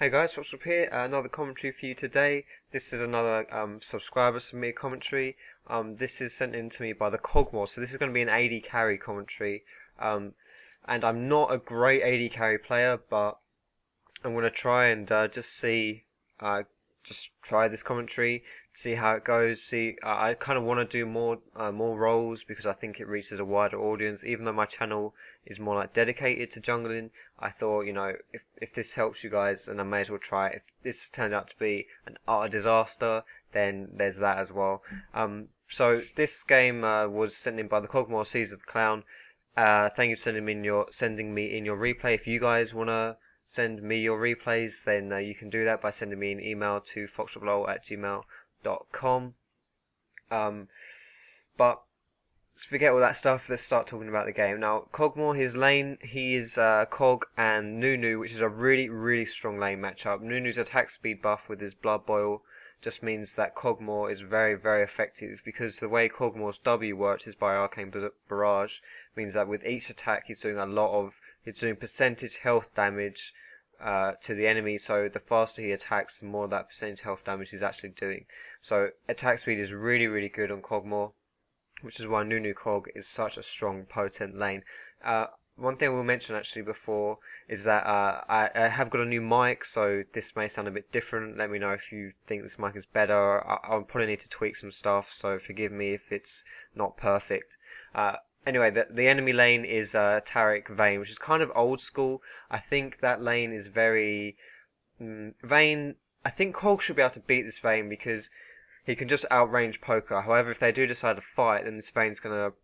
Hey guys, what's up here? Uh, another commentary for you today. This is another um, subscriber submitted commentary. Um, this is sent in to me by the Kog'Maw, so this is going to be an AD carry commentary. Um, and I'm not a great AD carry player, but I'm going to try and uh, just see, uh, just try this commentary, see how it goes. See, uh, I kind of want to do more, uh, more roles because I think it reaches a wider audience. Even though my channel is more like dedicated to jungling, I thought, you know, if if this helps you guys, and I may as well try it. If this turns out to be an utter disaster, then there's that as well. Um, so this game uh, was sent in by the Kog'Maw Caesar the Clown. Uh, thank you for sending me in your sending me in your replay. If you guys wanna send me your replays, then uh, you can do that by sending me an email to foxdroplol at gmail.com. Um, but let's forget all that stuff. Let's start talking about the game. Now, Kog'Maw, his lane, he is uh, Cog and Nunu, which is a really, really strong lane matchup. Nunu's attack speed buff with his Blood Boil just means that Kog'Maw is very, very effective because the way Kog'Maw's W works is by Arcane Barrage, means that with each attack he's doing a lot of, he's doing percentage health damage uh, to the enemy, so the faster he attacks, the more that percentage health damage he's actually doing. So attack speed is really, really good on Kog'Maw, which is why Nunu Cog is such a strong, potent lane. Uh, one thing I will mention actually before is that uh, I, I, have got a new mic, so this may sound a bit different. Let me know if you think this mic is better. I, will probably need to tweak some stuff, so forgive me if it's not perfect. Uh, anyway, the, the enemy lane is uh, Taric Vayne, which is kind of old school. I think that lane is very... Mm, Vayne... I think Cog should be able to beat this Vayne because he can just outrange Poker. However, if they do decide to fight, then this Vayne's going to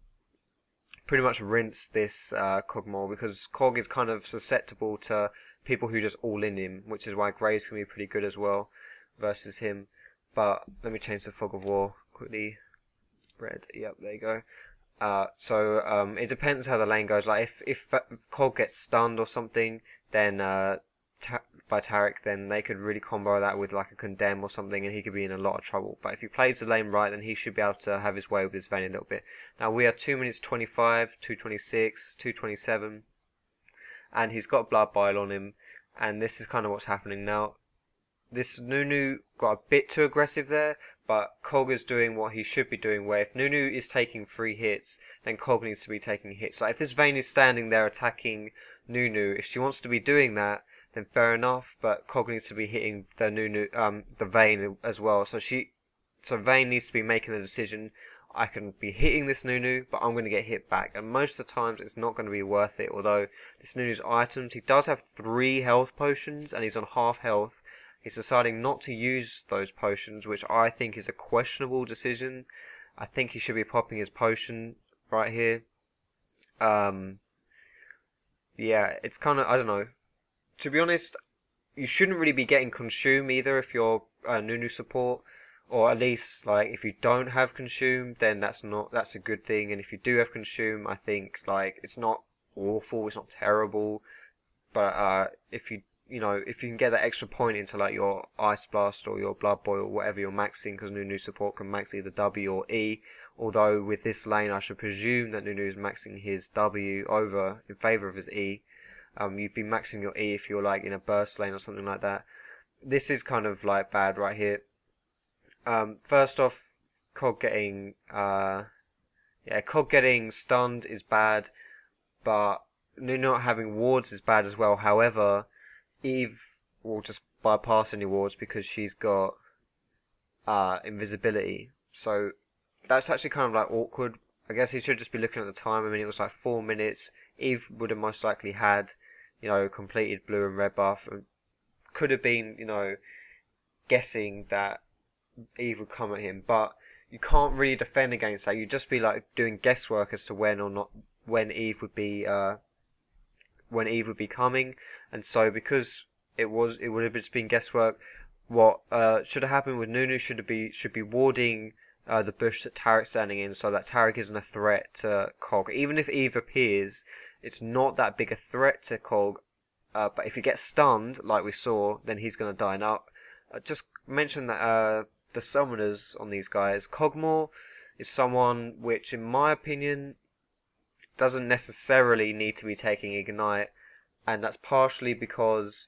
pretty much rinse this uh, Kog'Maw because Cog is kind of susceptible to people who just all in him, which is why Graves can be pretty good as well versus him. But let me change the Fog of War quickly. Red, yep, there you go. Uh, so um, it depends how the lane goes. Like if if Cog gets stunned or something, then uh, by Taric, then they could really combo that with like a condemn or something, and he could be in a lot of trouble. But if he plays the lane right, then he should be able to have his way with his Vayne a little bit. Now we are two minutes twenty-five, two twenty-six, two twenty-seven, and he's got Blood Boil on him, and this is kind of what's happening now. This Nunu got a bit too aggressive there, but Cog is doing what he should be doing. Where if Nunu is taking three hits, then Cog needs to be taking hits. Like if this Vayne is standing there attacking Nunu, if she wants to be doing that, then fair enough. But Cog needs to be hitting the Nunu, um, the Vayne as well. So she, so Vayne needs to be making the decision. I can be hitting this Nunu, but I'm going to get hit back. And most of the times, it's not going to be worth it. Although this Nunu's items, he does have three health potions, and he's on half health. He's deciding not to use those potions, which I think is a questionable decision. I think he should be popping his potion right here. Um, yeah, it's kind of I don't know. To be honest, you shouldn't really be getting consume either if you're a Nunu support, or at least like if you don't have consume, then that's not that's a good thing. And if you do have consume, I think like it's not awful, it's not terrible, but uh, if you you know, if you can get that extra point into like your Ice Blast or your Blood Boil or whatever you're maxing, because Nunu support can max either W or E. Although with this lane, I should presume that Nunu is maxing his W over in favor of his E. Um, you'd be maxing your E if you're like in a burst lane or something like that. This is kind of like bad right here. Um, first off, Cog getting uh, yeah, Cog getting stunned is bad, but not having wards is bad as well. However, Eve will just bypass any wards because she's got uh, invisibility. So that's actually kind of like awkward. I guess he should just be looking at the time. I mean, it was like four minutes. Eve would have most likely had, you know, completed blue and red buff, and could have been, you know, guessing that Eve would come at him. But you can't really defend against that. You'd just be like doing guesswork as to when or not when Eve would be uh, when Eve would be coming, and so because it was it would have just been guesswork. What uh, should have happened with Nunu should be should be warding uh, the bush that Taric's standing in, so that Taric isn't a threat to Cog. Even if Eve appears, it's not that big a threat to Cog. Uh, but if he gets stunned, like we saw, then he's going to die. Now, uh, just mention that uh, the summoners on these guys, Kog'Maw is someone which, in my opinion, doesn't necessarily need to be taking Ignite, and that's partially because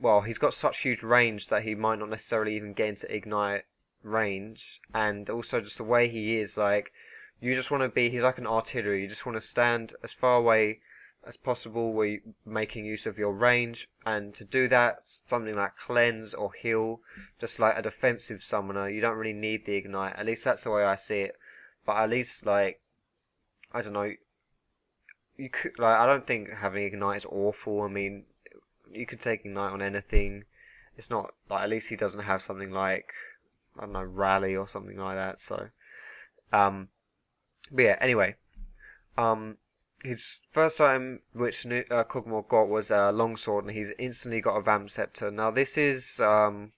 well, he's got such huge range that he might not necessarily even get into ignite range, and also just the way he is, like you just want to be. He's like an artillery. You just want to stand as far away as possible, making use of your range, and to do that, something like cleanse or heal, just like a defensive summoner, you don't really need the ignite. At least that's the way I see it. But at least like, I don't know. You could like I don't think having ignite is awful. I mean, you could take ignite on anything. It's not like at least he doesn't have something like I don't know rally or something like that. So, um, but yeah. Anyway, um, his first item which uh, got was a longsword, and he's instantly got a vamp scepter. Now this is um,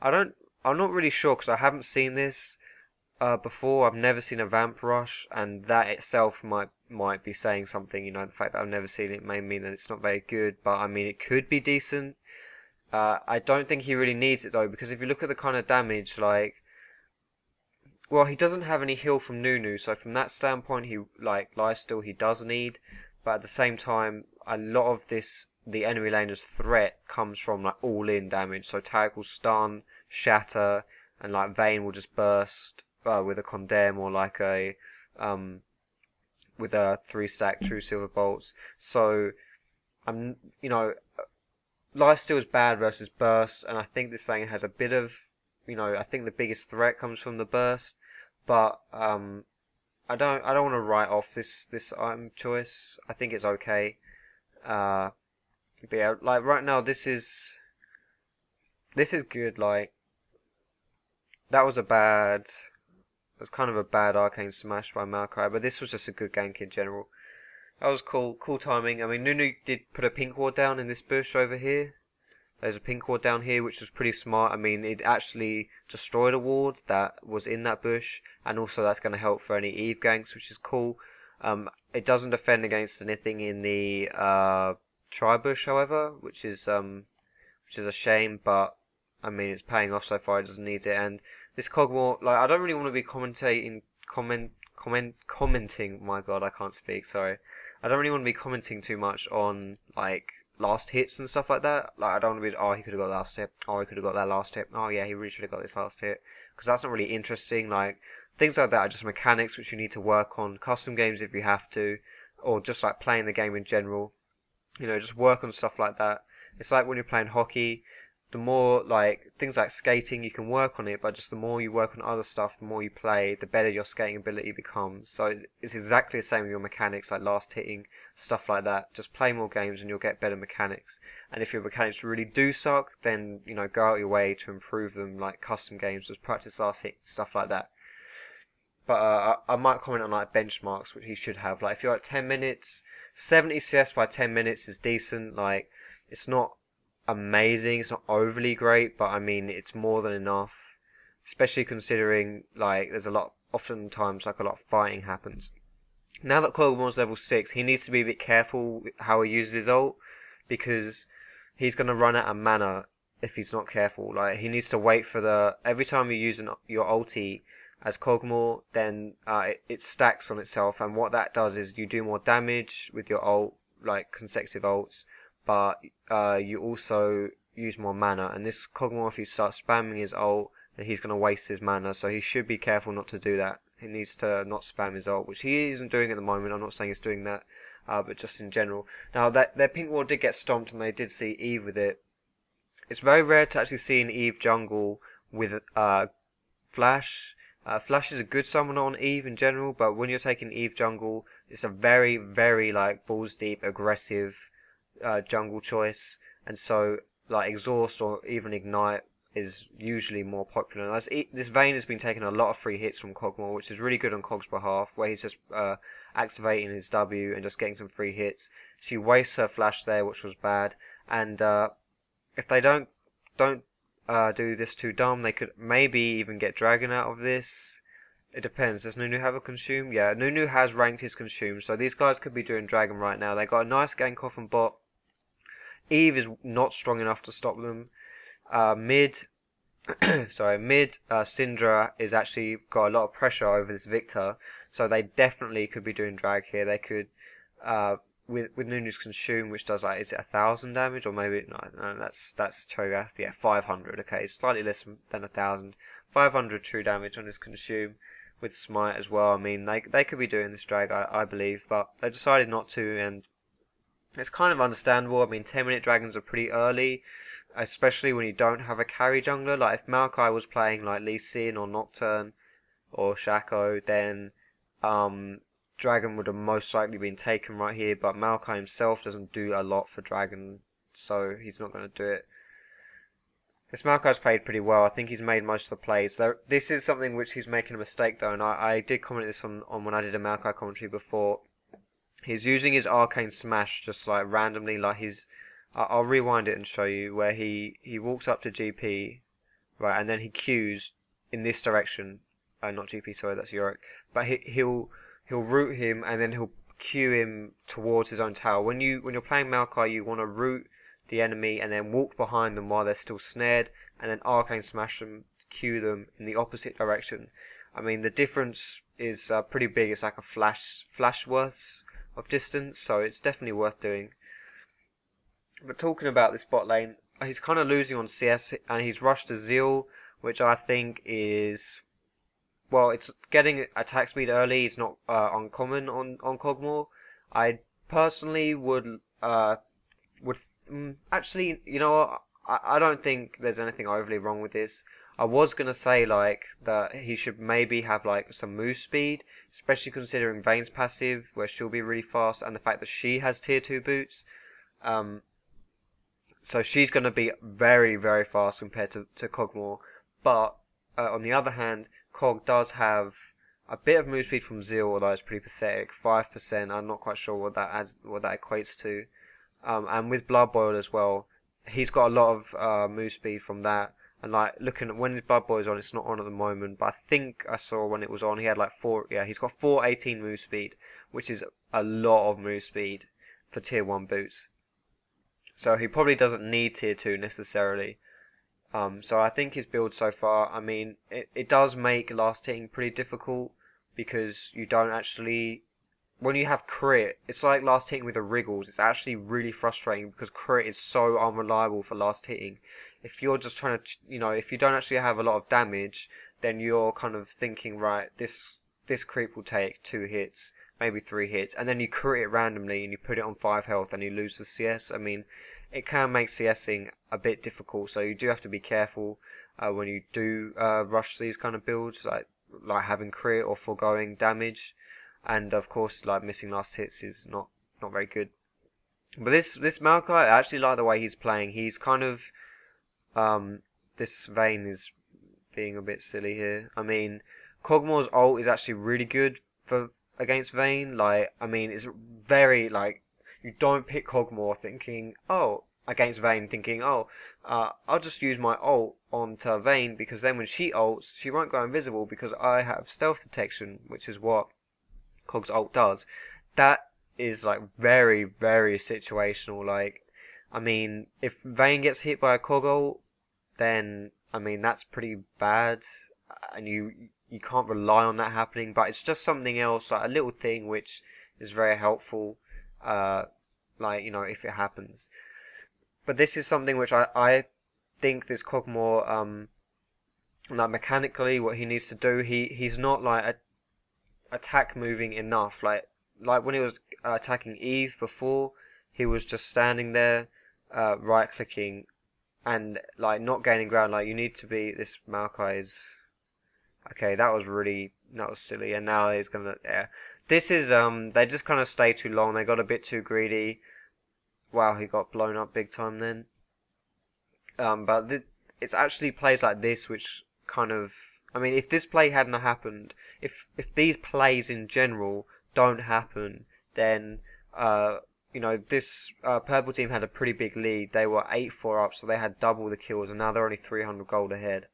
I don't, I'm not really sure because I haven't seen this uh, before. I've never seen a vamp rush, and that itself might might be saying something. You know, the fact that I've never seen it may mean that it's not very good, but I mean it could be decent. Uh, I don't think he really needs it though, because if you look at the kind of damage, like well, he doesn't have any heal from Nunu, so from that standpoint, he like lifesteal he does need, but at the same time, a lot of this the enemy laner's threat comes from like all in damage. So Taric will stun, shatter, and like Vayne will just burst uh, with a condemn or like a um with a three stack true silver bolts. So I'm you know lifesteal is bad versus burst, and I think this thing has a bit of you know, I think the biggest threat comes from the burst, but um, I don't I don't want to write off this this item choice. I think it's okay. Uh, but yeah, like right now, this is this is good. Like that was a bad. That's kind of a bad arcane smash by Maokai, but this was just a good gank in general. That was cool, cool timing. I mean, Nunu did put a pink ward down in this bush over here, there's a pink ward down here, which was pretty smart. I mean, it actually destroyed a ward that was in that bush, and also that's going to help for any Eve ganks, which is cool. Um, it doesn't defend against anything in the uh, tri bush, however, which is um, which is a shame. But I mean, it's paying off so far. It doesn't need it. And this Kog'Maw, like, I don't really want to be commentating, comment, comment, commenting. My God, I can't speak. Sorry. I don't really want to be commenting too much on like last hits and stuff like that. Like I don't want to be, oh, he could have got last hit. Oh, he could have got that last hit. Oh, yeah, he really should have got this last hit. Because that's not really interesting. Like things like that are just mechanics which you need to work on. Custom games if you have to, or just like playing the game in general. You know, just work on stuff like that. It's like when you're playing hockey the more like things like skating you can work on it but just the more you work on other stuff the more you play the better your skating ability becomes. So it's exactly the same with your mechanics like last hitting stuff like that. Just play more games and you'll get better mechanics. And if your mechanics really do suck then you know go out your way to improve them like custom games just practice last hit stuff like that. But uh, I, I might comment on like benchmarks which he should have. Like if you're at 10 minutes 70 cs by 10 minutes is decent like it's not amazing. It's not overly great, but I mean it's more than enough. Especially considering like there's a lot, oftentimes like a lot of fighting happens. Now that Kog'Maw's level six, he needs to be a bit careful how he uses his ult because he's gonna run out of mana if he's not careful. Like he needs to wait for the every time you use an, your ulti as Kog'Maw, then uh, it, it, stacks on itself, and what that does is you do more damage with your ult, like consecutive ults, but uh, you also use more mana. And this Kog'Maw, if he starts spamming his ult, then he's going to waste his mana. So he should be careful not to do that. He needs to not spam his ult, which he isn't doing at the moment. I'm not saying he's doing that, uh, but just in general. Now, that their pink wall did get stomped, and they did see Eve with it. It's very rare to actually see an Eve jungle with uh, Flash. Uh, Flash is a good summoner on Eve in general, but when you're taking Eve jungle, it's a very, very like balls deep, aggressive uh, jungle choice, and so like exhaust or even ignite is usually more popular. This Vayne has been taking a lot of free hits from Kog'Maw, which is really good on Cog's behalf, where he's just uh, activating his W and just getting some free hits. She wastes her flash there, which was bad, and uh, if they don't don't uh, do this too dumb, they could maybe even get Dragon out of this. It depends. Does Nunu have a consume? Yeah, Nunu has ranked his consume, so these guys could be doing Dragon right now. They got a nice gank off and bot. Eve is not strong enough to stop them. Uh, mid, sorry, mid uh, Syndra is actually got a lot of pressure over this Viktor, so they definitely could be doing drag here. They could uh, with with Nunu's consume, which does like is it a thousand damage or maybe no, no that's that's Cho'Gath. Yeah, five hundred. Okay, slightly less than a thousand. Five hundred true damage on his consume with smite as well. I mean, they they could be doing this drag, I, I believe, but they decided not to, and it's kind of understandable. I mean, ten minute dragons are pretty early, especially when you don't have a carry jungler. Like if Maokai was playing like Lee Sin or Nocturne or Shaco, then um, Dragon would have most likely been taken right here, but Maokai himself doesn't do a lot for Dragon, so he's not going to do it. This Maokai's played pretty well. I think he's made most of the plays. This is something which he's making a mistake though, and I, I did comment this on, on when I did a Maokai commentary before. He's using his arcane smash just like randomly, like he's. I'll rewind it and show you where he he walks up to GP, right, and then he cues in this direction. Uh, not GP, sorry, that's Yorick. But he he'll he'll root him and then he'll cue him towards his own tower. When you when you're playing Maokai, you want to root the enemy and then walk behind them while they're still snared, and then arcane smash them, cue them in the opposite direction. I mean, the difference is uh, pretty big. It's like a flash flash worths of distance, so it's definitely worth doing. But talking about this bot lane, he's kind of losing on CS, and he's rushed to Zeal, which I think is well, it's getting attack speed early is not uh, uncommon on on Kog'Maw. I personally would uh would mm, actually, you know, I I don't think there's anything overly wrong with this. I was gonna say like that he should maybe have like some move speed, especially considering Vayne's passive, where she'll be really fast, and the fact that she has tier two boots. Um, so she's gonna be very very fast compared to to Kog'Maw, but uh, on the other hand, Cog does have a bit of move speed from Zeal, although it's pretty pathetic. Five percent. I'm not quite sure what that adds, what that equates to. Um, and with Blood Boil as well, he's got a lot of uh, move speed from that. And like looking at when his Blood Boil's on, it's not on at the moment, but I think I saw when it was on, he had like four. Yeah, he's got four eighteen move speed, which is a lot of move speed for tier one boots. So he probably doesn't need tier two necessarily. Um, so I think his build so far, I mean, it, it does make last hitting pretty difficult because you don't actually, when you have crit, it's like last hitting with the Wriggles. It's actually really frustrating because crit is so unreliable for last hitting. If you're just trying to, you know, if you don't actually have a lot of damage, then you're kind of thinking, right, this this creep will take two hits, maybe three hits, and then you crit it randomly and you put it on five health and you lose the CS. I mean, it can make CSing a bit difficult, so you do have to be careful uh, when you do uh, rush these kind of builds, like like having crit or foregoing damage, and of course like missing last hits is not not very good. But this this Maokai, I actually like the way he's playing. He's kind of um, this Vayne is being a bit silly here. I mean, Kog'Maw's ult is actually really good for against Vayne. Like, I mean, it's very like you don't pick Kog'Maw thinking, oh, against Vayne thinking, oh, uh, I'll just use my ult onto Vayne because then when she ults, she won't go invisible because I have stealth detection, which is what Cog's ult does. That is like very, very situational. Like, I mean, if Vayne gets hit by a Cog ult, then I mean that's pretty bad, and you you can't rely on that happening. But it's just something else, like a little thing which is very helpful. Uh, like you know if it happens. But this is something which I I think this Kog'Maw um like mechanically what he needs to do he he's not like a, attack moving enough like like when he was attacking Eve before he was just standing there uh, right clicking and like not gaining ground like you need to be this Maokai is okay that was really that was silly and now he's gonna yeah this is um they just kind of stay too long. They got a bit too greedy. Wow, he got blown up big time then. Um, but it's actually plays like this which kind of I mean, if this play hadn't happened, if if these plays in general don't happen, then uh, you know this uh, purple team had a pretty big lead. They were eight four up, so they had double the kills, and now they're only three hundred gold ahead.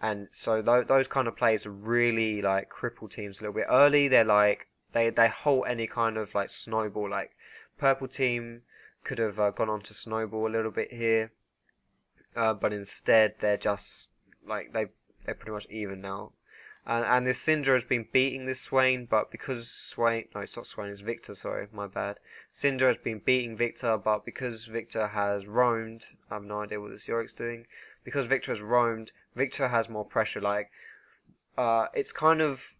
And so th- those kind of plays really like cripple teams a little bit early. They're like they they halt any kind of like snowball. Like purple team could have uh, gone on to snowball a little bit here, uh, but instead they're just like they they're pretty much even now. And, and this Syndra has been beating this Swain, but because Swain, no, it's not Swain, it's Viktor, Sorry, my bad. Syndra has been beating Viktor, but because Viktor has roamed, I have no idea what this Yorick's doing. Because Viktor has roamed, Viktor has more pressure. Like, uh, it's kind of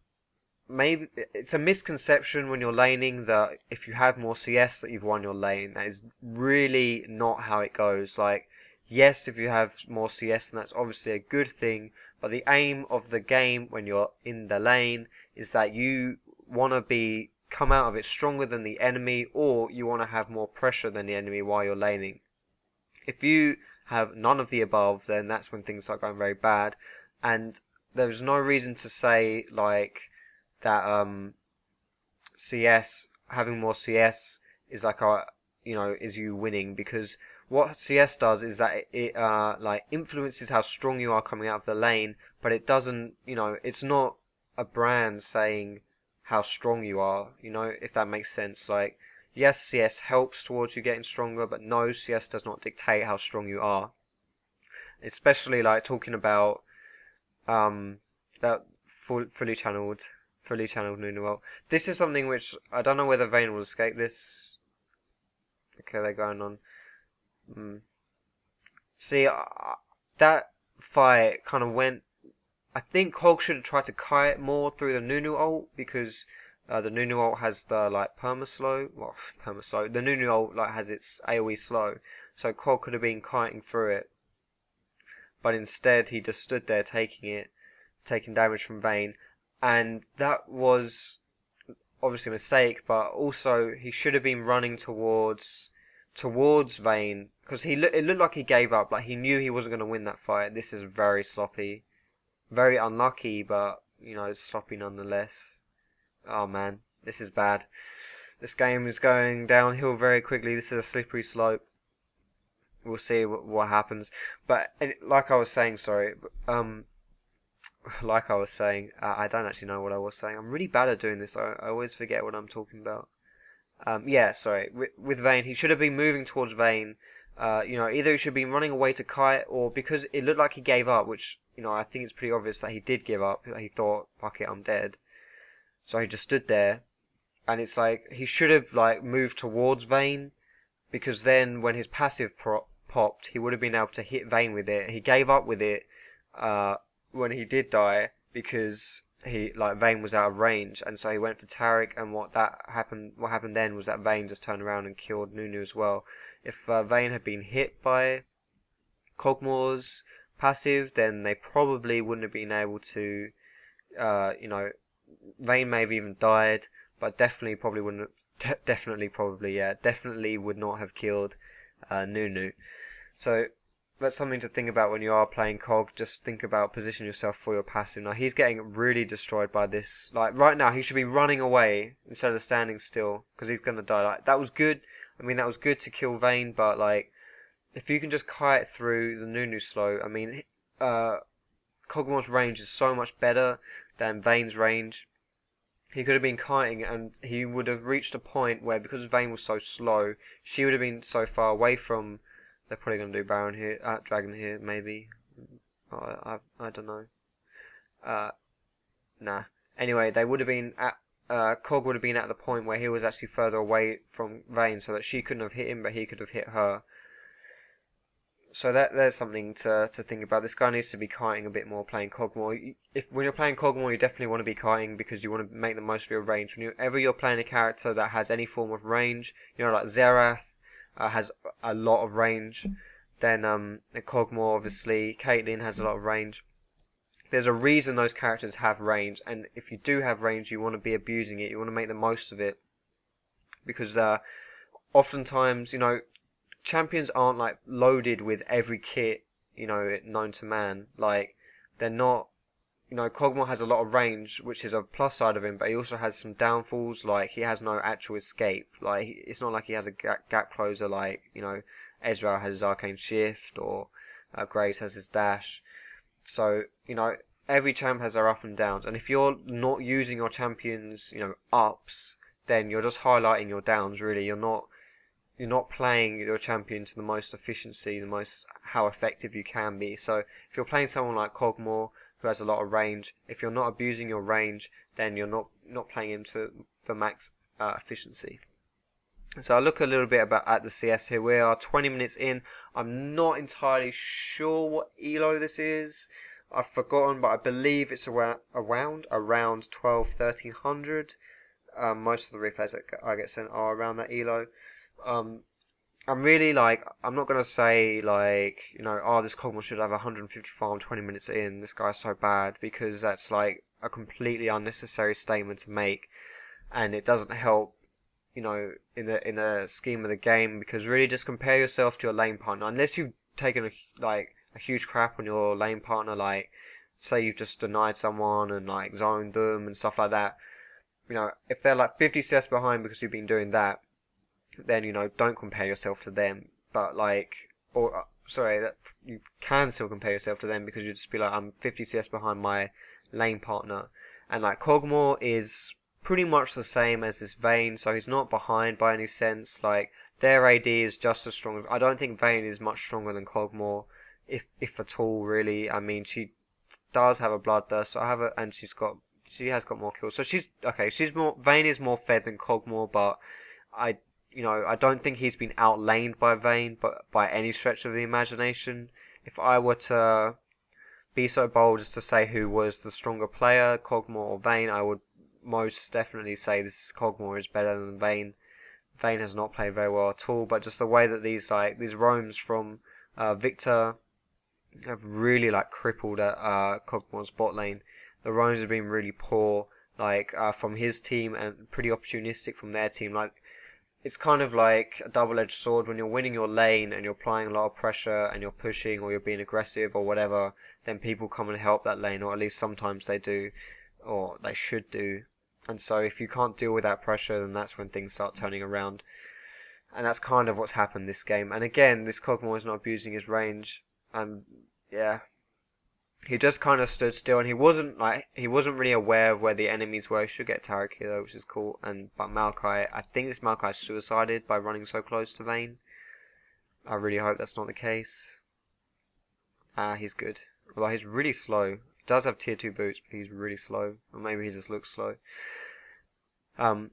maybe it's a misconception when you're laning that if you have more CS that you've won your lane. That is really not how it goes. Like, yes, if you have more CS, then that's obviously a good thing. But the aim of the game when you're in the lane is that you want to be come out of it stronger than the enemy, or you want to have more pressure than the enemy while you're laning. If you have none of the above, then that's when things start going very bad. And there's no reason to say like that um, CS having more CS is like a you know is you winning because what CS does is that it, it uh, like influences how strong you are coming out of the lane, but it doesn't you know it's not a brand saying how strong you are. You know if that makes sense. Like yes, CS helps towards you getting stronger, but no, CS does not dictate how strong you are. Especially like talking about um, that full, fully channeled fully channeled Nunu ult. This is something which I don't know whether Vayne will escape this. Okay, they're going on. Mm. See, uh, that fight kind of went. I think Hog should have tried to kite more through the Nunu ult because uh, the Nunu ult has the like perma slow. Well, perma slow. The Nunu ult like has its AOE slow, so Cog could have been kiting through it. But instead, he just stood there taking it, taking damage from Vayne and that was obviously a mistake, but also he should have been running towards towards Vayne because he lo- it looked like he gave up, like he knew he wasn't going to win that fight. This is very sloppy, very unlucky, but you know sloppy nonetheless. Oh man, this is bad. This game is going downhill very quickly. This is a slippery slope. We'll see what, what happens. But like I was saying, sorry, um, like I was saying, I don't actually know what I was saying. I'm really bad at doing this. I, I always forget what I'm talking about. Um, yeah, sorry. With, with Vayne, he should have been moving towards Vayne. Uh, you know, either he should been running away to Kite, or because it looked like he gave up, which you know I think it's pretty obvious that he did give up. He thought, "Fuck it, I'm dead." So he just stood there, and it's like he should have like moved towards Vayne, because then when his passive popped, he would have been able to hit Vayne with it. He gave up with it. Uh, when he did die because he like Vayne was out of range, and so he went for Taric. And what that happened, what happened then was that Vayne just turned around and killed Nunu as well. If uh, Vayne had been hit by Kog'Maw's passive, then they probably wouldn't have been able to, uh, you know, Vayne may have even died, but definitely probably wouldn't. De- definitely, probably, yeah, definitely would not have killed uh, Nunu. So that's something to think about when you are playing Cog. Just think about position yourself for your passive. Now he's getting really destroyed by this. Like right now, he should be running away instead of standing still because he's gonna die. Like that was good. I mean, that was good to kill Vayne, but like if you can just kite through the Nunu slow, I mean, uh, Kog'Maw's range is so much better than Vayne's range. He could have been kiting and he would have reached a point where because Vayne was so slow, she would have been so far away from they're probably going to do Baron here, uh, Dragon here, maybe. Oh, I, I, I don't know. Uh, nah. Anyway, they would have been at, uh, Cog would have been at the point where he was actually further away from Vayne so that she couldn't have hit him, but he could have hit her. So that there's something to to think about. This guy needs to be kiting a bit more, playing Kog'Maw. If when you're playing Kog'Maw, you definitely want to be kiting because you want to make the most of your range. Whenever you're playing a character that has any form of range, you know, like Xerath, uh, has a lot of range. Then um, Kog'Maw, obviously, Caitlyn has a lot of range. There's a reason those characters have range, and if you do have range, you want to be abusing it. You want to make the most of it, because uh, oftentimes, you know, champions aren't like loaded with every kit, you know, known to man. Like they're not you know, Kog'Maw has a lot of range, which is a plus side of him, but he also has some downfalls. Like he has no actual escape. Like it's not like he has a gap, gap closer like you know Ezreal has his arcane shift or uh, Graves has his dash. So you know every champ has their up and downs, and if you're not using your champions, you know ups, then you're just highlighting your downs. Really, you're not you're not playing your champion to the most efficiency, the most how effective you can be. So if you're playing someone like Kog'Maw who has a lot of range. If you're not abusing your range, then you're not not playing him to the max uh, efficiency. So I'll look a little bit about at the CS here. We are 20 minutes in. I'm not entirely sure what elo this is. I've forgotten, but I believe it's around around around 12 1300. Um, most of the replays that I get sent are around that elo. Um, I'm really like I'm not gonna say like you know oh this Kog'Maw should have 150 farm 20 minutes in. This guy's so bad because that's like a completely unnecessary statement to make, and it doesn't help you know, in the in the scheme of the game because really just compare yourself to your lane partner. Unless you've taken a like a huge crap on your lane partner, like say you've just denied someone and like zoned them and stuff like that. You know, if they're like 50 CS behind because you've been doing that, then you know don't compare yourself to them. But like, or uh, sorry, that you can still compare yourself to them because you'd just be like, I'm 50 CS behind my lane partner, and like Kog'Maw is pretty much the same as this Vayne, so he's not behind by any sense. Like their AD is just as strong. I don't think Vayne is much stronger than Kog'Maw, if if at all. Really, I mean she does have a bloodthirst. So I have a, and she's got she has got more kills. So she's okay. She's more Vayne is more fed than Kog'Maw, but I you know I don't think he's been outlaned by Vayne, but by any stretch of the imagination. If I were to be so bold as to say who was the stronger player, Kog'Maw or Vayne, I would most definitely say this Kog'Maw is better than Vayne. Vayne has not played very well at all, but just the way that these like these roams from uh, Viktor have really like crippled at uh, Kog'Maw's bot lane. The roams have been really poor, like uh, from his team, and pretty opportunistic from their team. Like it's kind of like a double-edged sword when you're winning your lane and you're applying a lot of pressure and you're pushing or you're being aggressive or whatever. Then people come and help that lane, or at least sometimes they do, or they should do. And so if you can't deal with that pressure, then that's when things start turning around. And that's kind of what's happened this game. And again, this Kog'Maw is not abusing his range. And yeah, he just kind of stood still, and he wasn't like he wasn't really aware of where the enemies were. He should get here though, which is cool. And but Maokai, I think this Maokai suicided by running so close to Vayne. I really hope that's not the case. Ah, uh, he's good. Although he's really slow does have tier 2 boots, but he's really slow. Or maybe he just looks slow. Um,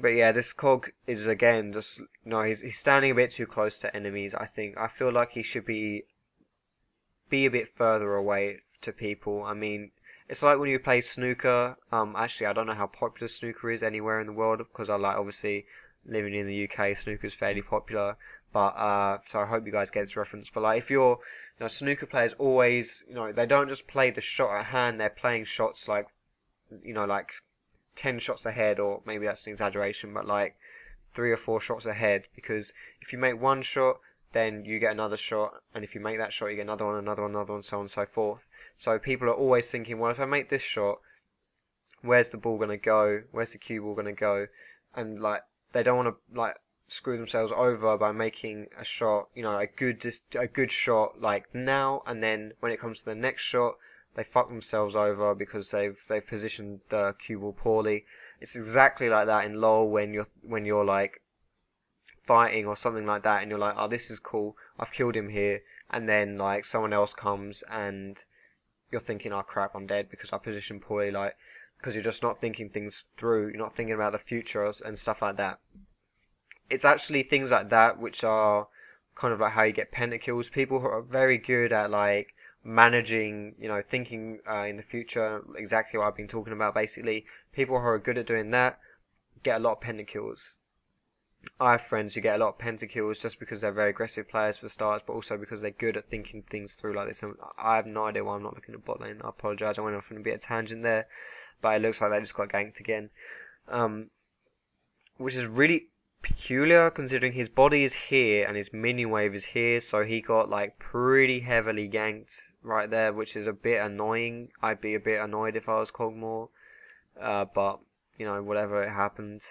but yeah, this cog is again just no. He's he's standing a bit too close to enemies. I think I feel like he should be be a bit further away to people. I mean, it's like when you play snooker. Um, actually, I don't know how popular snooker is anywhere in the world because I like obviously living in the UK. Snooker is fairly popular, but uh, so I hope you guys get this reference. But like, if you're you know, snooker players always, you know, they don't just play the shot at hand. They're playing shots like, you know, like ten shots ahead, or maybe that's an exaggeration, but like three or four shots ahead. Because if you make one shot, then you get another shot, and if you make that shot, you get another one, another one, another one, so on and so forth. So people are always thinking, well, if I make this shot, where's the ball gonna go? Where's the cue ball gonna go? And like, they don't want to like screw themselves over by making a shot, you know, a good a good shot like now, and then when it comes to the next shot, they fuck themselves over because they've they've positioned the cue ball poorly. It's exactly like that in LoL when you're when you're like fighting or something like that, and you're like, oh, this is cool, I've killed him here, and then like someone else comes and you're thinking, oh crap, I'm dead because I positioned poorly, like because you're just not thinking things through, you're not thinking about the future and stuff like that it's actually things like that which are kind of like how you get pentakills. People who are very good at like managing, you know, thinking uh, in the future, exactly what I've been talking about. Basically, people who are good at doing that get a lot of pentakills. I have friends who get a lot of pentakills just because they're very aggressive players for starts, but also because they're good at thinking things through like this. And I have no idea why I'm not looking at bot lane. I apologise. I went off on a bit of tangent there, but it looks like they just got ganked again. Um, which is really peculiar considering his body is here and his minion wave is here, so he got like pretty heavily ganked right there, which is a bit annoying. I'd be a bit annoyed if I was Kog'Maw, uh, but you know whatever it happened.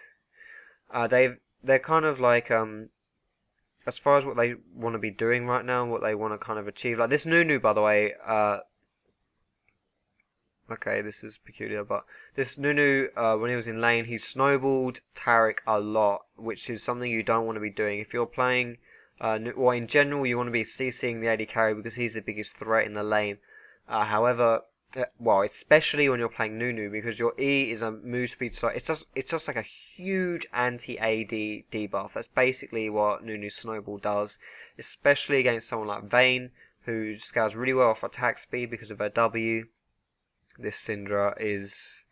Uh, they they're kind of like um as far as what they want to be doing right now, what they want to kind of achieve. Like this Nunu, by the way, uh, Okay, this is peculiar, but this Nunu, uh, when he was in lane, he snowballed Taric a lot, which is something you don't want to be doing. If you're playing, uh, or in general, you want to be CCing the AD carry because he's the biggest threat in the lane. Uh, however, uh, well, especially when you're playing Nunu because your E is a move speed slot. It's just it's just like a huge anti AD debuff. That's basically what Nunu Snowball does, especially against someone like Vayne who scales really well off attack speed because of her W. This Syndra is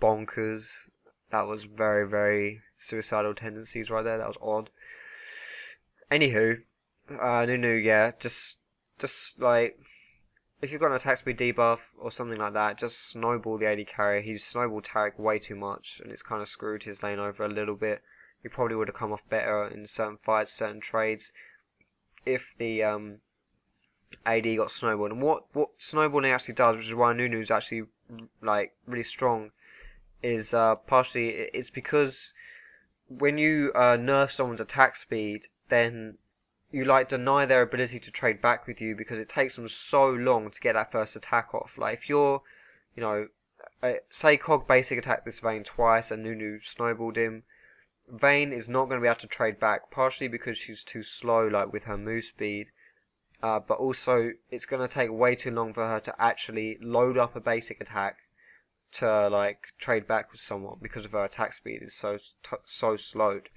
bonkers. That was very very suicidal tendencies right there. That was odd. Anywho, uh, Nunu, yeah, just just like if you've got an attack speed debuff or something like that, just snowball the AD carrier. He's snowballed Taric way too much, and it's kind of screwed his lane over a little bit. He probably would have come off better in certain fights, certain trades, if the um, AD got snowballed. And what what snowballing actually does, which is why Nunu is actually like really strong, is uh, partially it's because when you uh, nerf someone's attack speed, then you like deny their ability to trade back with you because it takes them so long to get that first attack off. Like if you're, you know, uh, say Cog basic attacked this Vayne twice and Nunu snowballed him, Vayne is not going to be able to trade back, partially because she's too slow, like with her move speed, uh, but also it's going to take way too long for her to actually load up a basic attack to like trade back with someone because of her attack speed is so so slowed.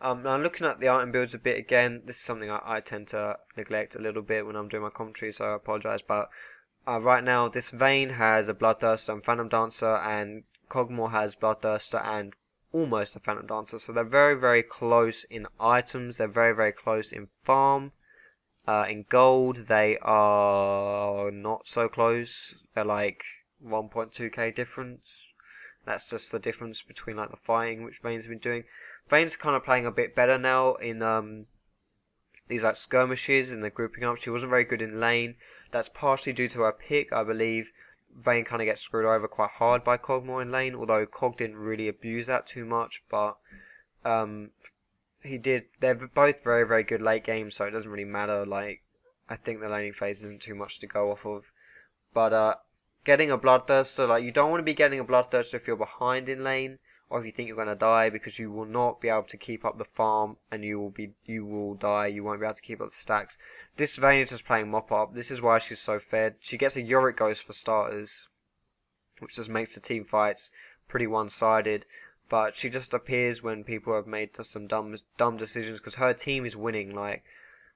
Um, now looking at the item builds a bit again, this is something I, I tend to neglect a little bit when I'm doing my commentary, so I apologise. But uh, right now, this Vayne has a Bloodthirster and Phantom Dancer, and Kog'Maw has Bloodthirster and almost a Phantom Dancer. So they're very, very close in items. They're very, very close in farm. Uh, in gold, they are not so close. They're like 1.2k difference. That's just the difference between like the fighting which Vayne's been doing. Vayne's kind of playing a bit better now in um, these like skirmishes and the grouping up. She wasn't very good in lane. That's partially due to her pick, I believe. Vayne kind of gets screwed over quite hard by Kog'Maw in lane, although Cog didn't really abuse that too much, but um, he did. They're both very, very good late games, so it doesn't really matter. Like, I think the laning phase isn't too much to go off of. But uh, getting a Bloodthirster, like, you don't want to be getting a Bloodthirster if you're behind in lane or if you think you're going to die because you will not be able to keep up the farm and you will be you will die you won't be able to keep up the stacks this Vayne is just playing mop up this is why she's so fed she gets a Yorick Ghost for starters which just makes the team fights pretty one-sided but she just appears when people have made some dumb dumb decisions because her team is winning like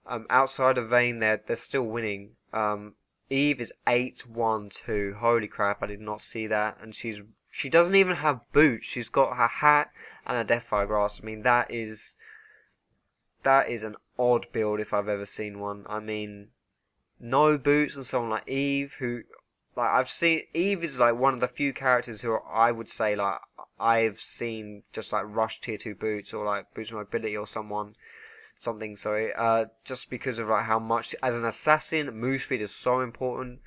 um, outside of Vayne they're, they're still winning um, Eve is 8-1-2 holy crap I did not see that and she's she doesn't even have boots. She's got her hat and a Deathfire Grasp. I mean, that is that is an odd build if I've ever seen one. I mean, no boots and someone like Eve, who like I've seen. Eve is like one of the few characters who I would say like I've seen just like rush tier two boots or like boots mobility or someone something. Sorry, uh, just because of like how much as an assassin, move speed is so important.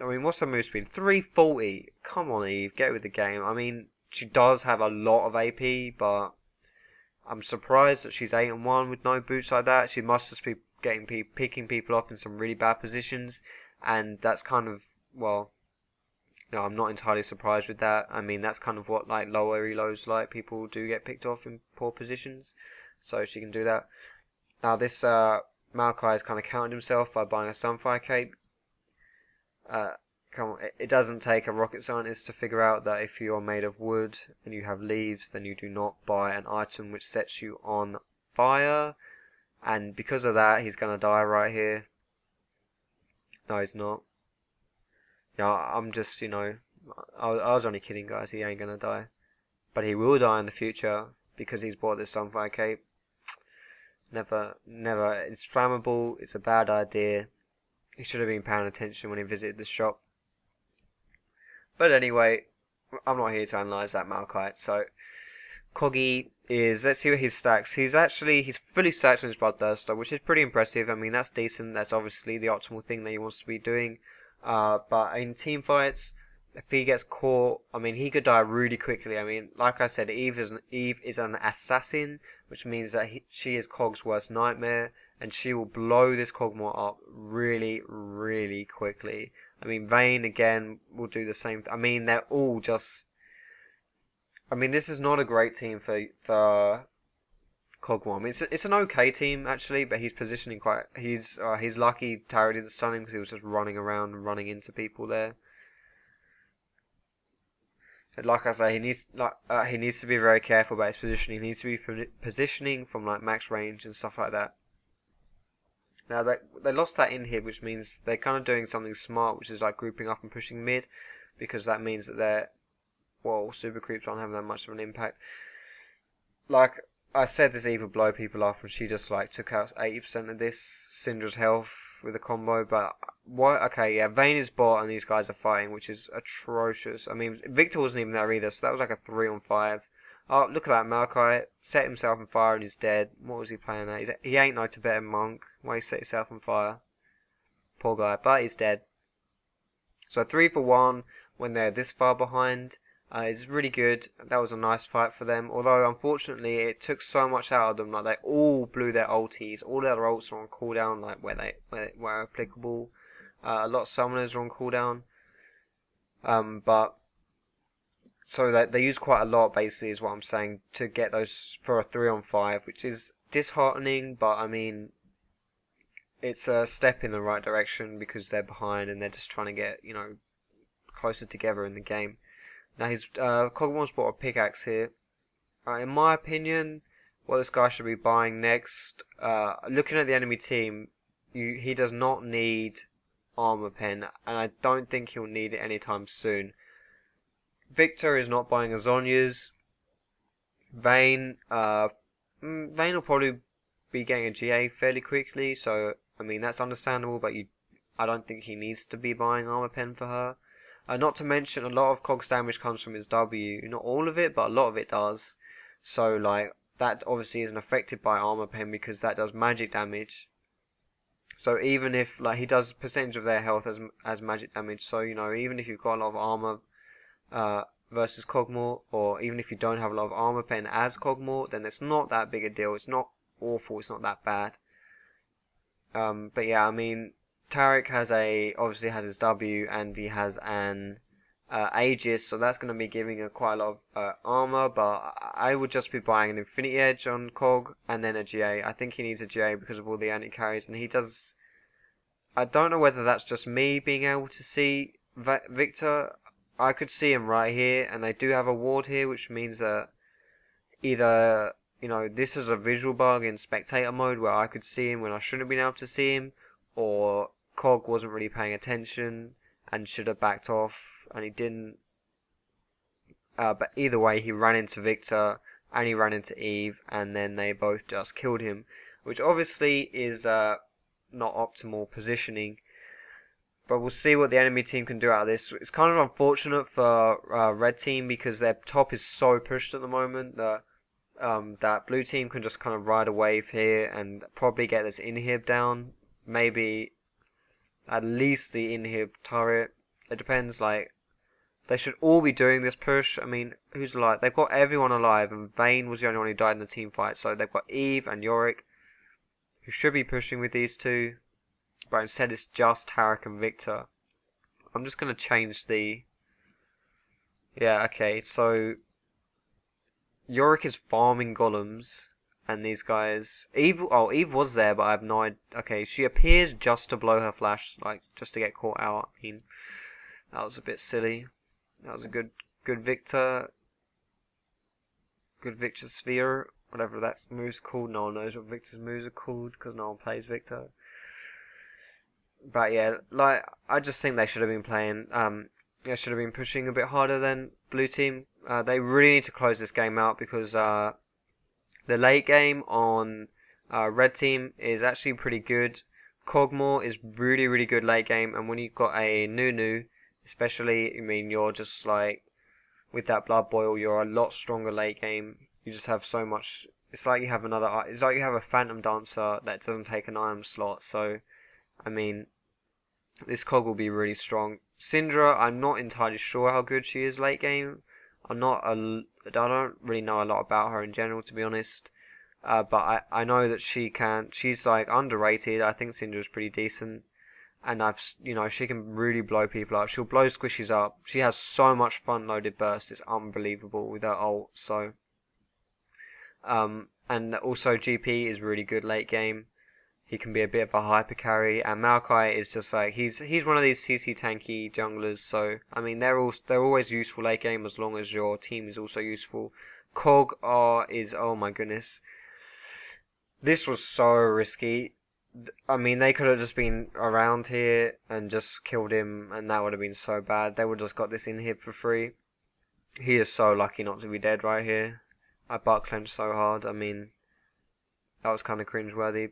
I mean, what's her move speed? 340. Come on, Eve, get with the game. I mean, she does have a lot of AP, but I'm surprised that she's 8 and 1 with no boots like that. She must just be getting pe- picking people up in some really bad positions, and that's kind of, well, no, I'm not entirely surprised with that. I mean, that's kind of what like lower reloads like. People do get picked off in poor positions, so she can do that. Now, this uh, Maokai has kind of counted himself by buying a Sunfire Cape. Uh, come on, it doesn't take a rocket scientist to figure out that if you are made of wood and you have leaves, then you do not buy an item which sets you on fire. And because of that, he's gonna die right here. No, he's not. Yeah, I'm just, you know, I, I was only kidding, guys. He ain't gonna die, but he will die in the future because he's bought this Sunfire Cape. Never, never. It's flammable. It's a bad idea. He should have been paying attention when he visited the shop. But anyway, I'm not here to analyse that Malachite. So, Coggy is, let's see what his stacks. He's actually, he's fully stacked on his Bloodthirster, which is pretty impressive. I mean, that's decent. That's obviously the optimal thing that he wants to be doing. Uh, but in team fights, if he gets caught, I mean, he could die really quickly. I mean, like I said, Eve is an, Eve is an assassin, which means that he, she is Cog's worst nightmare and she will blow this Kog'Maw up really, really quickly. I mean, Vayne again will do the same. I mean, they're all just. I mean, this is not a great team for for Kog'Maw. It's, it's an okay team actually, but he's positioning quite. He's uh, he's lucky Tara didn't stun him because he was just running around and running into people there. And like I say, he needs like uh, he needs to be very careful about his positioning. He needs to be positioning from like max range and stuff like that. Now they they lost that in here, which means they're kind of doing something smart, which is like grouping up and pushing mid, because that means that they're well super creeps aren't having that much of an impact. Like I said, this Eve would blow people up, and she just like took out eighty percent of this Syndra's health with a combo. But what? Okay, yeah, Vayne is bot, and these guys are fighting, which is atrocious. I mean, Viktor wasn't even there either, so that was like a three on five. Oh, look at that, Maokai set himself on fire and he's dead. What was he playing at? He's, he ain't no Tibetan monk. Why he set himself on fire? Poor guy, but he's dead. So three for one when they're this far behind uh, is really good. That was a nice fight for them. Although unfortunately it took so much out of them. Like they all blew their ulties. All their ults are on cooldown, like where they where, where applicable. Uh, a lot of summoners are on cooldown. Um, but so they they use quite a lot basically is what I'm saying to get those for a three on five, which is disheartening. But I mean, it's a step in the right direction because they're behind and they're just trying to get you know closer together in the game. Now he's uh, bought a pickaxe here. Uh, in my opinion, what this guy should be buying next, uh, looking at the enemy team, you, he does not need armor pen, and I don't think he'll need it anytime soon. Viktor is not buying a Zhonya's. Vayne, uh, mm, will probably be getting a GA fairly quickly, so I mean that's understandable. But you, I don't think he needs to be buying armor pen for her. Uh, not to mention, a lot of Kog's damage comes from his W. Not all of it, but a lot of it does. So, like, that obviously isn't affected by armor pen because that does magic damage. So even if, like, he does percentage of their health as as magic damage. So, you know, even if you've got a lot of armor uh, versus Kog'Maw, or even if you don't have a lot of armor pen as Kog'Maw, then it's not that big a deal. It's not awful. It's not that bad. Um, but yeah, I mean, Taric has a obviously has his W and he has an uh, Aegis, so that's going to be giving him quite a lot of uh, armor. But I would just be buying an Infinity Edge on Kog and then a GA. I think he needs a GA because of all the anti carries, and he does. I don't know whether that's just me being able to see v- Viktor. I could see him right here, and they do have a ward here, which means that either you know this is a visual bug in spectator mode where I could see him when I shouldn't have been able to see him, or Kog wasn't really paying attention and should have backed off, and he didn't. Uh, but either way, he ran into Viktor and he ran into Eve, and then they both just killed him, which obviously is uh, not optimal positioning. But we'll see what the enemy team can do out of this. It's kind of unfortunate for uh, red team because their top is so pushed at the moment that um, that blue team can just kind of ride a wave here and probably get this inhib down. Maybe at least the inhib turret. It depends, like, they should all be doing this push. I mean, who's alive? They've got everyone alive, and Vayne was the only one who died in the team fight. So they've got Eve and Yorick, who should be pushing with these two. But instead it's just Taric and Viktor. I'm just going to change the... Yeah, okay, so... Yorick is farming golems and these guys. Eve, oh, Eve was there, but I have no idea. Okay, she appears just to blow her flash, like just to get caught out. I mean, that was a bit silly. That was a good, good Viktor, good Viktor sphere, whatever that move's called. No one knows what Viktor's moves are called because no one plays Viktor. But yeah, like I just think they should have been playing. Um, they should have been pushing a bit harder than blue team. Uh, they really need to close this game out because uh, the late game on uh, red team is actually pretty good. Kog'Maw is really, really good late game, and when you've got a Nunu, especially, I mean, you're just like, with that Blood Boil, you're a lot stronger late game. You just have so much. It's like you have another. It's like you have a Phantom Dancer that doesn't take an item slot. So, I mean, this Kog will be really strong. Syndra, I'm not entirely sure how good she is late game. I'm not a, I don't really know a lot about her in general, to be honest. Uh, but I, I know that she can. She's like underrated. I think Syndra's pretty decent, and I've you know she can really blow people up. She'll blow squishies up. She has so much front loaded burst. It's unbelievable with her ult. So Um, and also GP is really good late game. He can be a bit of a hyper carry, and Maokai is just like he's he's one of these CC tanky junglers. So I mean they're all they're always useful late game as long as your team is also useful. Cog R is oh my goodness, this was so risky. I mean they could have just been around here and just killed him, and that would have been so bad. They would have just got this in here for free. He is so lucky not to be dead right here. I butt clenched so hard. I mean, that was kind of cringeworthy.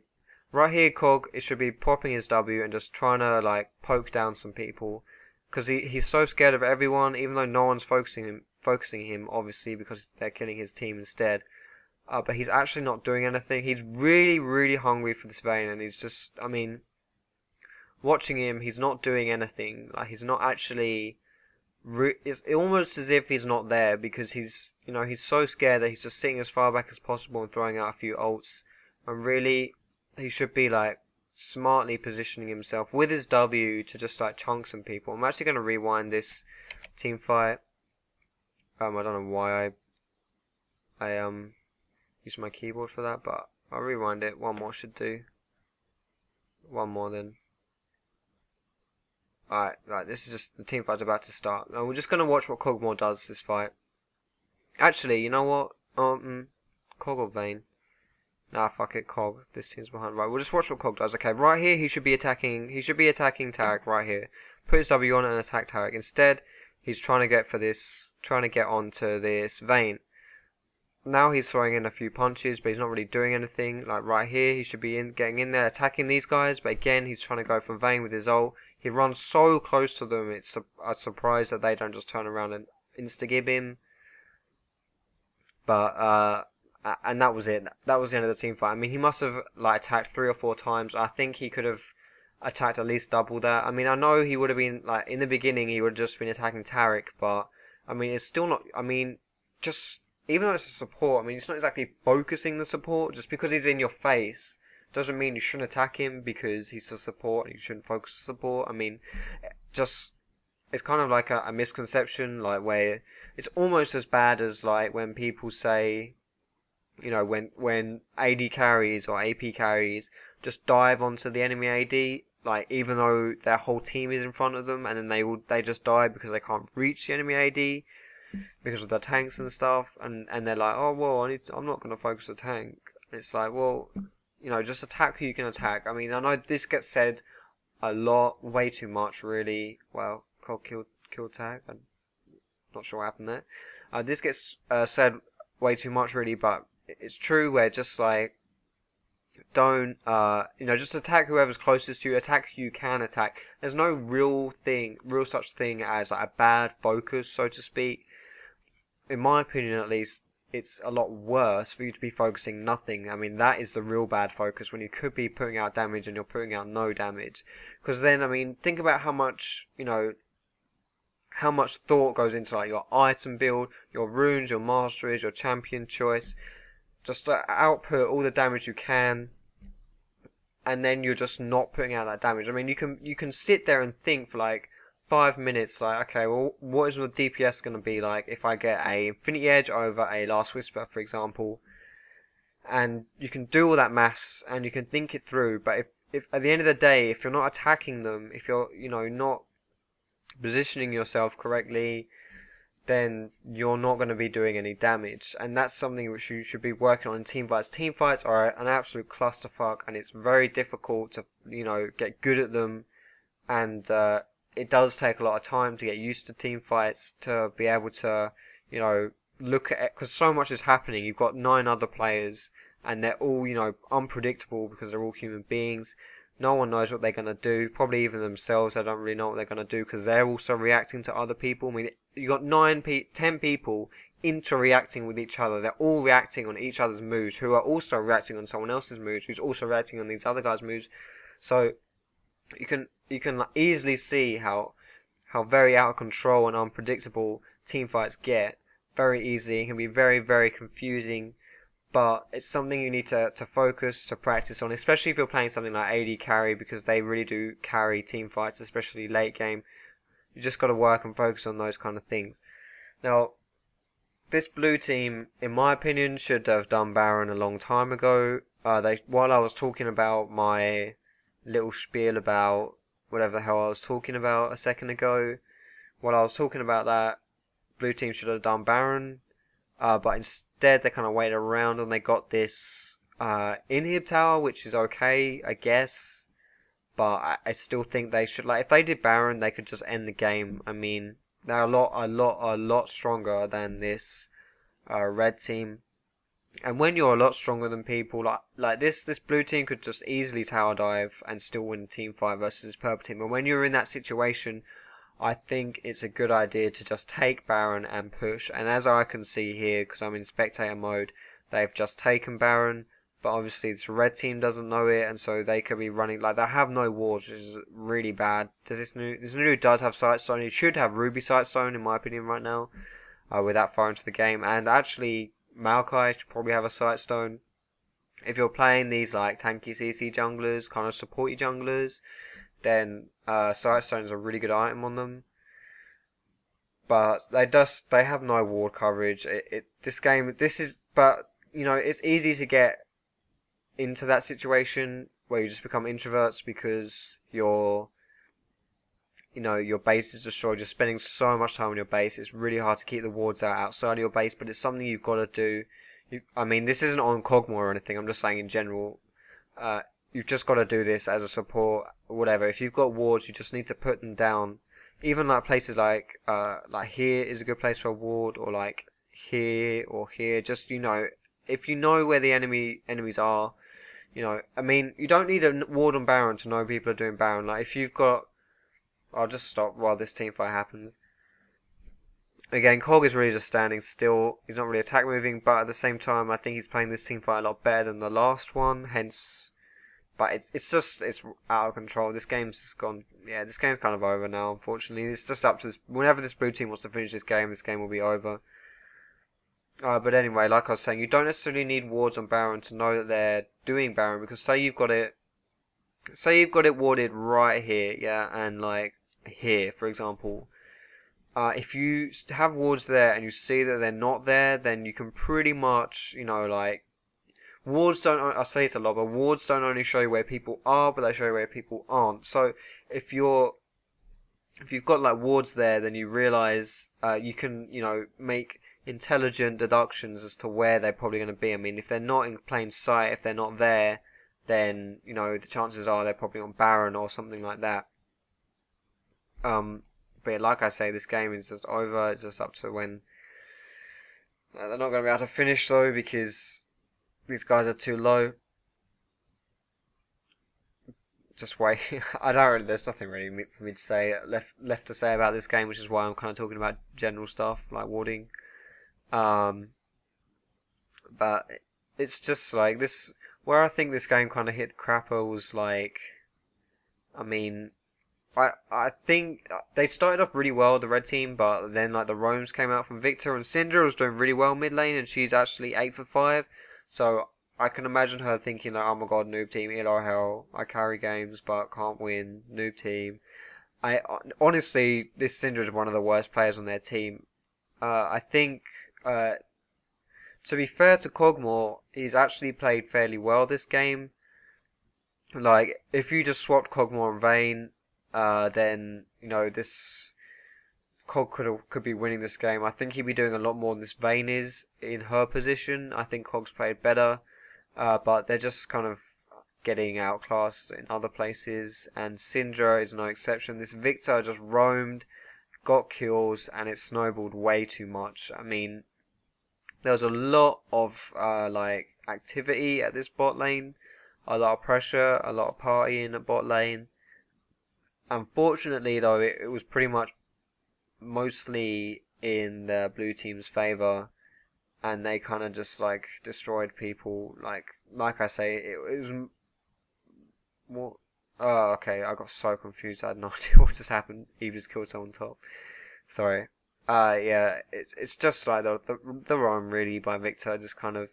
Right here, Kog, it should be popping his W and just trying to like poke down some people, because he he's so scared of everyone, even though no one's focusing him focusing him obviously because they're killing his team instead. Uh, but he's actually not doing anything. He's really really hungry for this Vayne, and he's just I mean, watching him, he's not doing anything. Like he's not actually. It's almost as if he's not there because he's you know he's so scared that he's just sitting as far back as possible and throwing out a few ults. And really, he should be like smartly positioning himself with his W to just like chunk some people. I'm actually going to rewind this team fight. Um, I don't know why I I um use my keyboard for that, but I'll rewind it. One more should do. One more then. Alright, right, this is just the team fight's about to start. Now we're just gonna watch what Kog'Maw does this fight. Actually, you know what? Um, Kog or Vayne? Nah, fuck it, Kog. This team's behind. Right, we'll just watch what Kog does. Okay, right here he should be attacking. He should be attacking Taric right here. Put his W on and attack Taric. Instead, he's trying to get for this, trying to get onto this Vayne. Now he's throwing in a few punches, but he's not really doing anything. Like right here, he should be in, getting in there, attacking these guys. But again, he's trying to go for Vayne with his ult. He runs so close to them. It's a, a surprise that they don't just turn around and insta gib him. But uh, and that was it. That was the end of the team fight. I mean, he must have like attacked three or four times. I think he could have attacked at least double that. I mean, I know he would have been like in the beginning he would have just been attacking Taric, but I mean, it's still not. I mean, just even though it's a support, I mean, it's not exactly focusing the support. Just because he's in your face doesn't mean you shouldn't attack him because he's a support and you shouldn't focus the support. I mean, just it's kind of like a, a misconception, like where it's almost as bad as like when people say you know, when when AD carries or AP carries just dive onto the enemy AD, like even though their whole team is in front of them, and then they will they just die because they can't reach the enemy AD because of the tanks and stuff, and and they're like, oh well, I need to, I'm not going to focus the tank. It's like, well, you know, just attack who you can attack. I mean, I know this gets said a lot, way too much, really. Well, Kog killed killed tag. I'm not sure what happened there. Uh, this gets uh, said way too much, really, but it's true where just like don't uh you know just attack whoever's closest to you. Attack who you can attack. There's no real thing real such thing as like a bad focus so to speak. In my opinion at least it's a lot worse for you to be focusing nothing. I mean that is the real bad focus when you could be putting out damage and you're putting out no damage. Because then i mean think about how much you know how much thought goes into like your item build your runes your masteries your champion choice just uh, output all the damage you can, and then you're just not putting out that damage. I mean, you can you can sit there and think for like five minutes, like, okay, well, what is my DPS going to be like if I get a Infinity Edge over a Last Whisper, for example? And you can do all that maths and you can think it through. But if, if at the end of the day, if you're not attacking them, if you're you know not positioning yourself correctly, then you're not going to be doing any damage. And that's something which you should be working on in team fights. Team fights are an absolute clusterfuck, and it's very difficult to, you know, get good at them. And uh, it does take a lot of time to get used to team fights, to be able to, you know, look at because so much is happening. You've got nine other players, and they're all, you know, unpredictable because they're all human beings. No one knows what they're going to do. Probably even themselves, they don't really know what they're going to do because they're also reacting to other people. I mean, you got nine, pe- ten people interacting with each other. They're all reacting on each other's moves, who are also reacting on someone else's moves, who's also reacting on these other guys' moves. So you can you can easily see how how very out of control and unpredictable team fights get. Very easy. It can be very very confusing but it's something you need to, to focus, to practice on, especially if you're playing something like AD carry, because they really do carry team fights, especially late game. You just got to work and focus on those kind of things. Now, this blue team, in my opinion, should have done Baron a long time ago. Uh, they while I was talking about my little spiel about whatever the hell I was talking about a second ago, while I was talking about that, blue team should have done Baron, uh, but instead they kind of waited around and they got this uh, inhib tower, which is okay, I guess. But I, I still think they should like if they did Baron, they could just end the game. I mean, they're a lot, a lot, a lot stronger than this uh, red team. And when you're a lot stronger than people like like this, this blue team could just easily tower dive and still win team fight versus this purple team. But when you're in that situation, I think it's a good idea to just take Baron and push. And as I can see here, because I'm in spectator mode, they've just taken Baron. But obviously this red team doesn't know it, and so they could be running like they have no wards, which is really bad. Does this new this new does have sightstone? It should have ruby sightstone in my opinion right now. Uh, with that far into the game, and actually Maokai should probably have a sightstone. If you're playing these like tanky CC junglers, kind of supporty junglers, then uh, is a really good item on them. But they just they have no ward coverage. It, it this game this is but you know it's easy to get into that situation where you just become introverts because you're you know your base is destroyed you're spending so much time on your base it's really hard to keep the wards out outside of your base but it's something you've got to do you, i mean this isn't on kog'Maw or anything i'm just saying in general uh, you've just got to do this as a support whatever if you've got wards you just need to put them down even like places like uh, like here is a good place for a ward or like here or here just you know if you know where the enemy enemies are you know, I mean, you don't need a ward on Baron to know people are doing Baron. Like, if you've got... I'll just stop while this team fight happens. Again, Kog is really just standing still. He's not really attack moving, but at the same time, I think he's playing this team fight a lot better than the last one. Hence, but it's it's just it's out of control. This game's just gone. Yeah, this game's kind of over now. Unfortunately, it's just up to this. Whenever this blue team wants to finish this game, this game will be over. Uh, but anyway, like I was saying, you don't necessarily need wards on Baron to know that they're doing Baron because say you've got it, say you've got it warded right here, yeah, and like here, for example. Uh, if you have wards there and you see that they're not there, then you can pretty much, you know, like wards don't. I say it a lot, but wards don't only show you where people are, but they show you where people aren't. So if you're if you've got like wards there, then you realize uh, you can, you know, make intelligent deductions as to where they're probably going to be. I mean, if they're not in plain sight, if they're not there, then you know the chances are they're probably on Baron or something like that. Um, but like I say, this game is just over. It's just up to when uh, they're not going to be able to finish though because these guys are too low. Just wait. I don't. Really, there's nothing really for me to say left left to say about this game, which is why I'm kind of talking about general stuff like warding. Um, but it's just like this. Where I think this game kind of hit crapper was like, I mean, I I think they started off really well the red team, but then like the roams came out from Viktor and Syndra was doing really well mid lane, and she's actually eight for five. So I can imagine her thinking like, oh my god, noob team, Elo hell, I carry games but can't win, noob team. I honestly, this Syndra is one of the worst players on their team. Uh, I think uh, to be fair to Kog'Maw, he's actually played fairly well this game. Like, if you just swapped Kog'Maw and Vayne, uh, then, you know, this Kog could, could be winning this game. I think he'd be doing a lot more than this Vayne is in her position. I think Kog's played better, uh, but they're just kind of getting outclassed in other places, and Syndra is no exception. This Viktor just roamed, got kills, and it snowballed way too much. I mean, there was a lot of uh, like activity at this bot lane, a lot of pressure, a lot of partying at bot lane. Unfortunately, though, it, it was pretty much mostly in the blue team's favor, and they kind of just like destroyed people. Like, like I say, it, it was what. Oh, okay. I got so confused. I had no idea what just happened. He just killed someone top. Sorry. Uh, yeah, it's it's just like the the, the run really by Viktor just kind of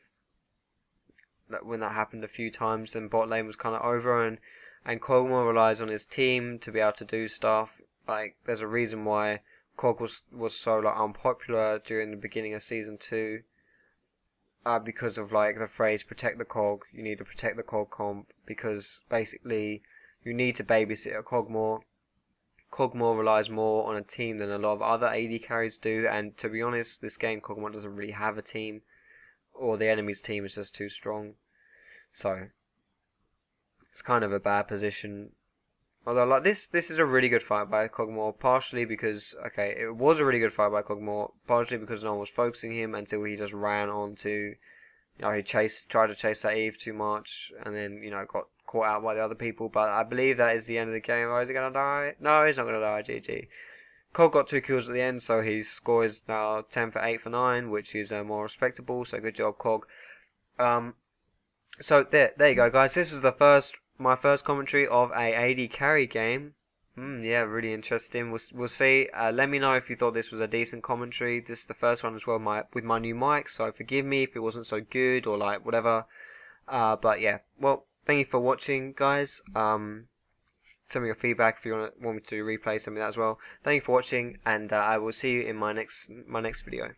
when that happened a few times, then bot lane was kind of over, and and kog'Maw relies on his team to be able to do stuff. Like there's a reason why Kog was was so like unpopular during the beginning of season two. Uh, because of like the phrase "protect the Kog," you need to protect the Kog comp because basically you need to babysit a cog more. Kog'Maw relies more on a team than a lot of other AD carries do, and to be honest, this game Kog'Maw doesn't really have a team, or the enemy's team is just too strong. So it's kind of a bad position. Although like this, this is a really good fight by Kog'Maw, partially because okay, it was a really good fight by Kog'Maw, partially because no one was focusing him until he just ran on to, you know, he chased, tried to chase that Eve too much, and then you know got caught out by the other people. But I believe that is the end of the game. Oh, is he gonna die? No, he's not gonna die. GG. Kog got two kills at the end, so his score is now 10 for 8 for 9, which is uh, more respectable. So good job, Kog. Um, so there, there you go, guys. This is the first, my first commentary of a AD carry game. Mm, yeah, really interesting. We'll, we'll see. Uh, let me know if you thought this was a decent commentary. This is the first one as well, my with my new mic. So forgive me if it wasn't so good or like whatever. Uh, but yeah, well, thank you for watching, guys. Um, send me your feedback if you want, want me to replay some of that as well. Thank you for watching, and uh, I will see you in my next my next video.